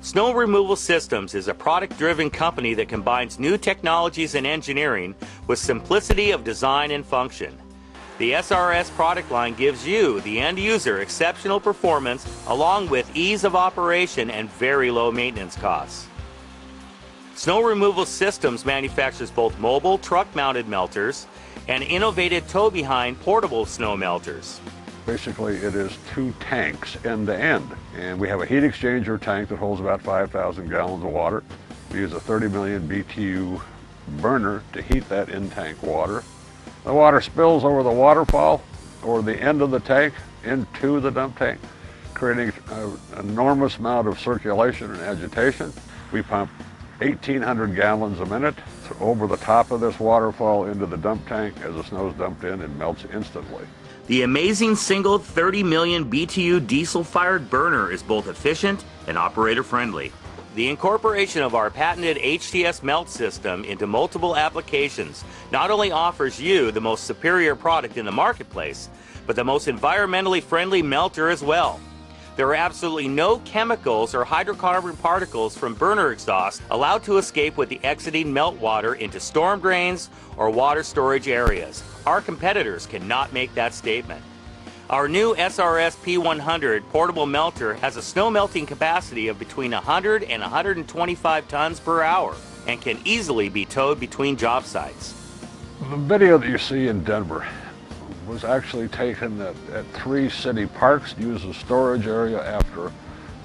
Snow Removal Systems is a product driven company that combines new technologies and engineering with simplicity of design and function. The SRS product line gives you, the end user, exceptional performance along with ease of operation and very low maintenance costs. Snow Removal Systems manufactures both mobile truck mounted melters and innovative tow behind portable snow melters. Basically, it is two tanks end to end. And we have a heat exchanger tank that holds about 5,000 gallons of water. We use a 30 million BTU burner to heat that in-tank water. The water spills over the waterfall or the end of the tank into the dump tank, creating an enormous amount of circulation and agitation. We pump 1,800 gallons a minute over the top of this waterfall into the dump tank as the snow is dumped in and melts instantly. The amazing single 30 million BTU diesel fired burner is both efficient and operator friendly. The incorporation of our patented HTS melt system into multiple applications not only offers you the most superior product in the marketplace, but the most environmentally friendly melter as well. There are absolutely no chemicals or hydrocarbon particles from burner exhaust allowed to escape with the exiting meltwater into storm drains or water storage areas. Our competitors cannot make that statement. Our new SRS P100 portable melter has a snow melting capacity of between 100 and 125 tons per hour and can easily be towed between job sites. The video that you see in Denver was actually taken at, at three city parks, used as storage area after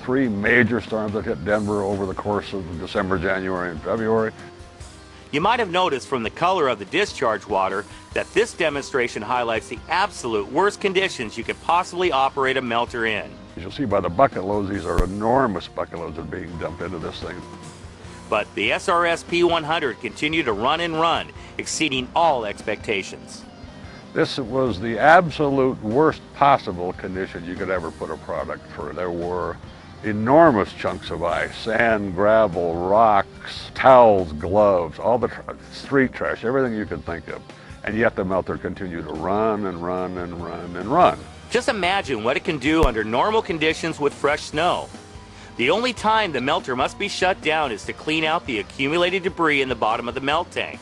three major storms that hit Denver over the course of December, January, and February. You might have noticed from the color of the discharge water that this demonstration highlights the absolute worst conditions you could possibly operate a melter in. As you'll see by the bucket loads, these are enormous bucket loads that are being dumped into this thing. But the SRS P100 continued to run and run, exceeding all expectations. This was the absolute worst possible condition you could ever put a product through. There were enormous chunks of ice, sand, gravel, rocks, towels, gloves, all the tr street trash, everything you could think of. And yet the melter continued to run and run and run and run. Just imagine what it can do under normal conditions with fresh snow. The only time the melter must be shut down is to clean out the accumulated debris in the bottom of the melt tank.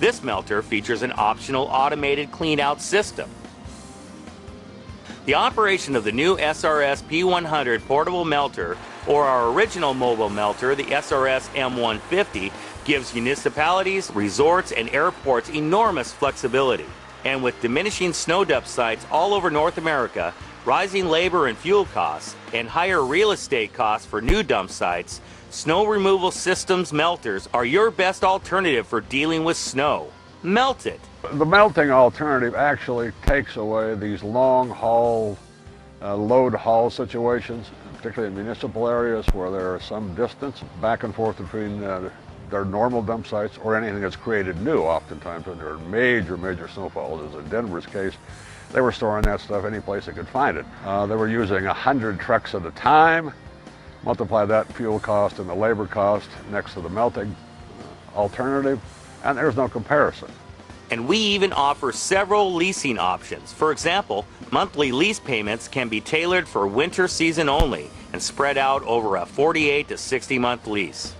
This melter features an optional automated clean out system. The operation of the new SRS P100 portable melter, or our original mobile melter, the SRS M150, gives municipalities, resorts, and airports enormous flexibility. And with diminishing snow dump sites all over North America, rising labor and fuel costs, and higher real estate costs for new dump sites, Snow Removal Systems melters are your best alternative for dealing with snow. Melt it. The melting alternative actually takes away these long haul, uh, load haul situations, particularly in municipal areas where there is some distance back and forth between uh, their normal dump sites or anything that's created new oftentimes when there are major, major snowfalls, as in Denver's case. They were storing that stuff any place they could find it. Uh, they were using 100 trucks at a time. Multiply that fuel cost and the labor cost next to the melting alternative, and there's no comparison. And we even offer several leasing options. For example, monthly lease payments can be tailored for winter season only and spread out over a 48 to 60 month lease.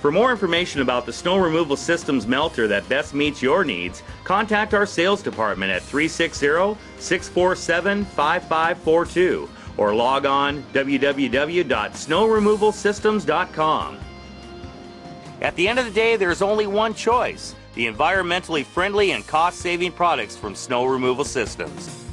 For more information about the snow removal systems melter that best meets your needs, contact our sales department at 360 647 5542 or log on www.snowremovalsystems.com. At the end of the day, there's only one choice the environmentally friendly and cost saving products from Snow Removal Systems.